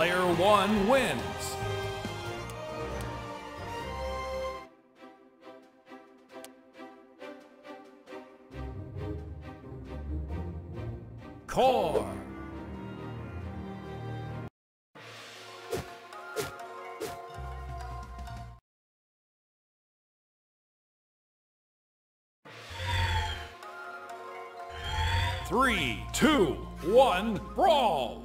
Player one wins. Core. Three, two, one, brawl!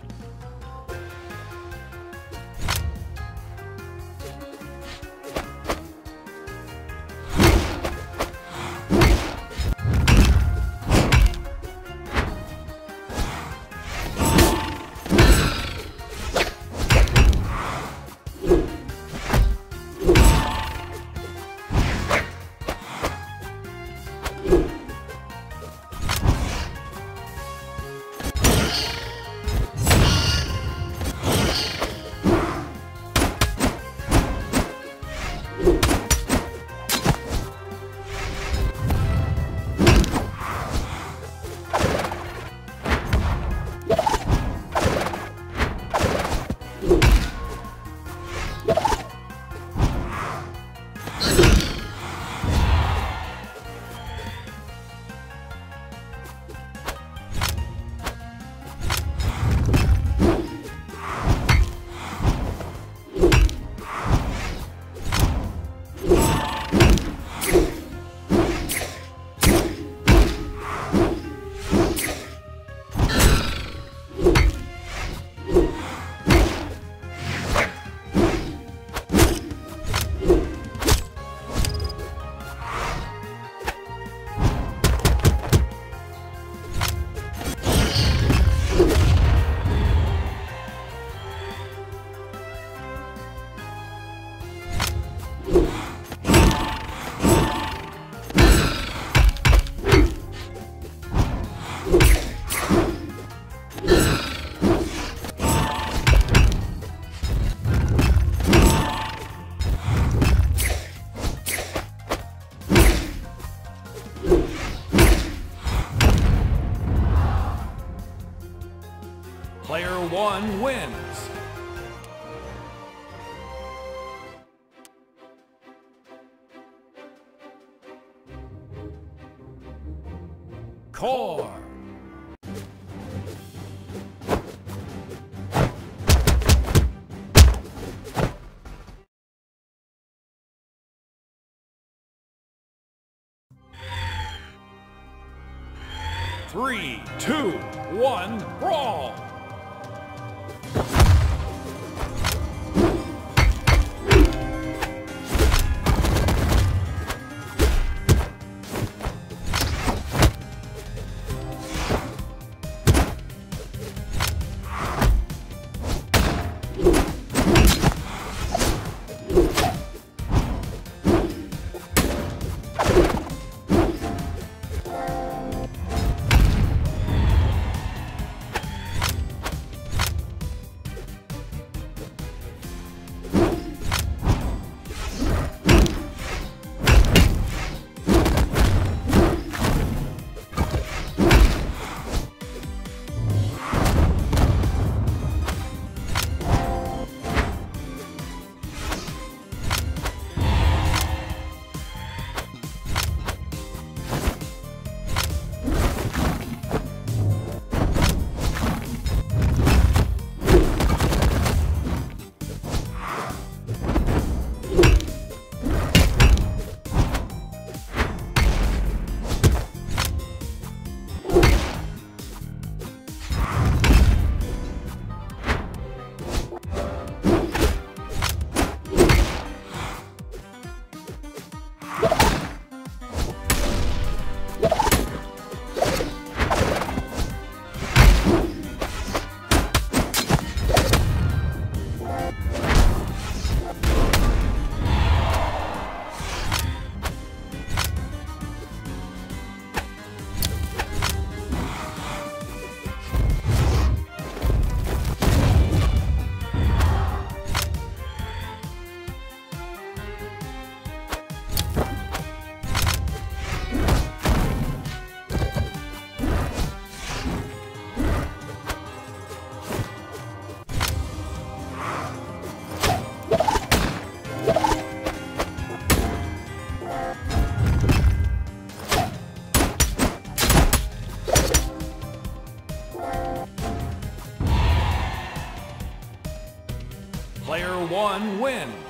Core. Three, two, one, brawl! One wins.